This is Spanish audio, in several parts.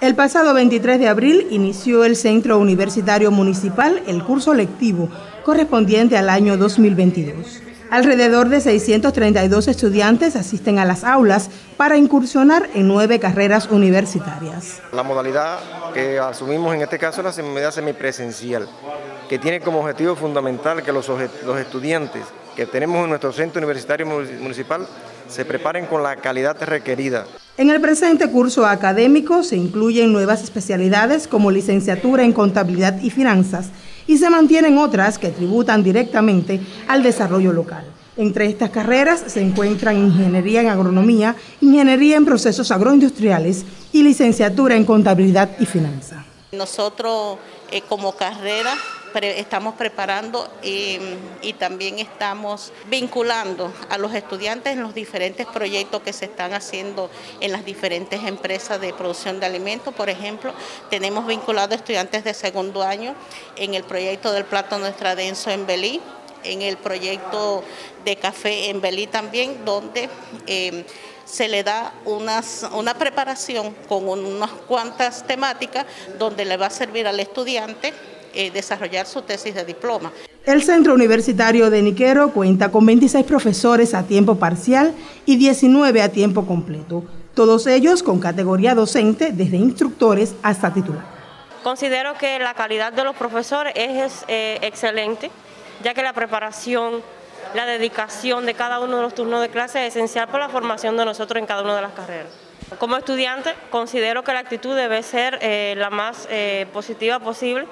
El pasado 23 de abril inició el Centro Universitario Municipal el curso lectivo correspondiente al año 2022. Alrededor de 632 estudiantes asisten a las aulas para incursionar en nueve carreras universitarias. La modalidad que asumimos en este caso es la modalidad semipresencial, que tiene como objetivo fundamental que los, los estudiantes que tenemos en nuestro centro universitario municipal se preparen con la calidad requerida. En el presente curso académico se incluyen nuevas especialidades como licenciatura en contabilidad y finanzas y se mantienen otras que tributan directamente al desarrollo local. Entre estas carreras se encuentran ingeniería en agronomía, ingeniería en procesos agroindustriales y licenciatura en contabilidad y finanzas. Nosotros eh, como carrera estamos preparando em, y también estamos vinculando a los estudiantes en los diferentes proyectos que se están haciendo en las diferentes empresas de producción de alimentos. Por ejemplo, tenemos vinculado estudiantes de segundo año en el proyecto del plato nuestra denso en Belí, en el proyecto de café en Belí también, donde em, se le da una preparación con unas cuantas temáticas donde le va a servir al estudiante eh, desarrollar su tesis de diploma. El Centro Universitario de Niquero cuenta con 26 profesores a tiempo parcial y 19 a tiempo completo, todos ellos con categoría docente desde instructores hasta titular. Considero que la calidad de los profesores es eh, excelente, ya que la preparación, la dedicación de cada uno de los turnos de clase es esencial para la formación de nosotros en cada una de las carreras. Como estudiante considero que la actitud debe ser eh, la más eh, positiva posible,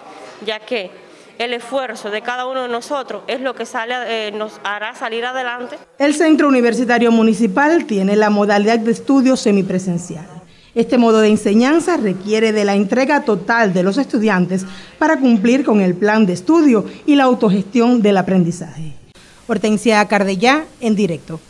ya que el esfuerzo de cada uno de nosotros es lo que sale, eh, nos hará salir adelante. El Centro Universitario Municipal tiene la modalidad de estudio semipresencial. Este modo de enseñanza requiere de la entrega total de los estudiantes para cumplir con el plan de estudio y la autogestión del aprendizaje. Hortensia Cardellá, en directo.